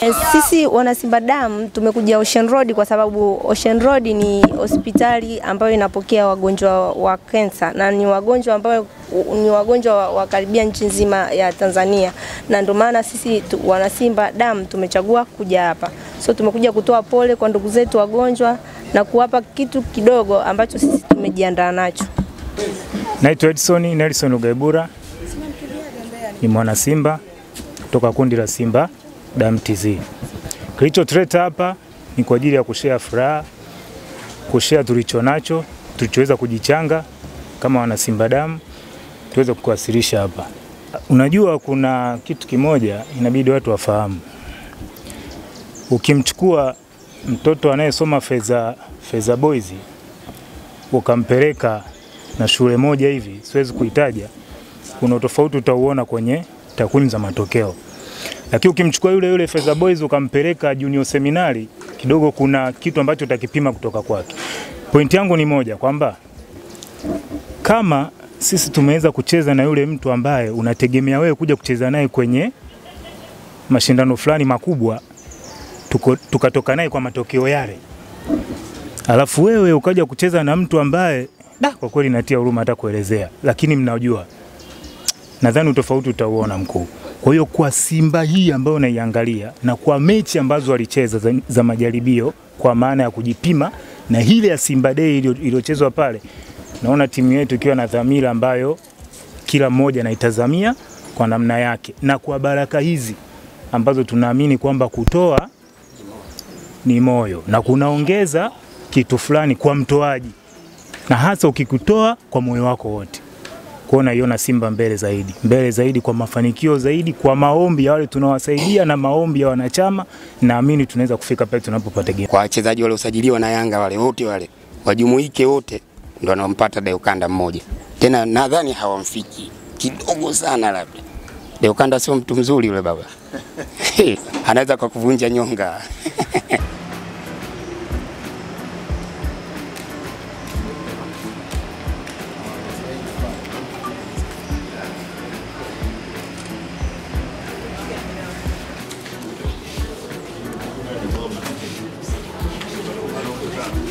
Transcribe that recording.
Eh, Sisi wana Simba Dam tumekuja Ocean Road kwa sababu Ocean Road ni hospitali ambayo inapokea wagonjwa wa kensa na ni wagonjwa ambayo ni wagonjwa wa, karibia nchi nzima ya Tanzania, na ndio maana sisi wana Simba Dam tumechagua kuja hapa. So tumekuja kutoa pole kwa ndugu zetu wagonjwa na kuwapa kitu kidogo ambacho sisi tumejiandaa nacho. Naitwa Edson Nelson Ugaibura, ni mwana Simba kutoka kundi la Simba Damu TZ. Kilichotuleta hapa ni kwa ajili ya kushea furaha, kushea tulicho nacho, tulichoweza kujichanga kama wana Simba Damu tuweze kukuwasilisha hapa. Unajua, kuna kitu kimoja inabidi watu wafahamu. Ukimchukua mtoto anayesoma Feza Feza Boys ukampeleka na shule moja hivi, siwezi kuitaja, kuna tofauti utauona kwenye takwimu za matokeo. Lakini ukimchukua yule yule Feza Boys ukampeleka junior seminari, kidogo kuna kitu ambacho utakipima kutoka kwake. Pointi yangu ni moja kwamba kama sisi tumeweza kucheza na yule mtu ambaye unategemea wewe kuja kucheza naye kwenye mashindano fulani makubwa, tukatoka naye kwa matokeo yale, alafu wewe ukaja kucheza na mtu ambaye da, kwa kweli natia huruma hata kuelezea, lakini mnajua, nadhani utofauti utauona mkuu. Kwa hiyo kwa Simba hii ambayo unaiangalia na kwa mechi ambazo walicheza za, za majaribio kwa maana ya kujipima na ile ya Simba Day iliyo- iliyochezwa pale, naona timu yetu ikiwa na dhamira ambayo kila mmoja anaitazamia kwa namna yake, na kwa baraka hizi ambazo tunaamini kwamba kutoa ni moyo na kunaongeza kitu fulani kwa mtoaji, na hasa ukikutoa kwa moyo wako wote. Kwa hiyo naiona Simba mbele zaidi, mbele zaidi kwa mafanikio zaidi, kwa maombi ya wale tunawasaidia na maombi ya wanachama, naamini tunaweza kufika pale tunapopata game. kwa wachezaji waliosajiliwa na Yanga wale wote wale wajumuike wote, ndo wanampata Deukanda mmoja. Tena nadhani hawamfiki kidogo sana, labda Deukanda sio mtu mzuri yule baba anaweza kwa kuvunja nyonga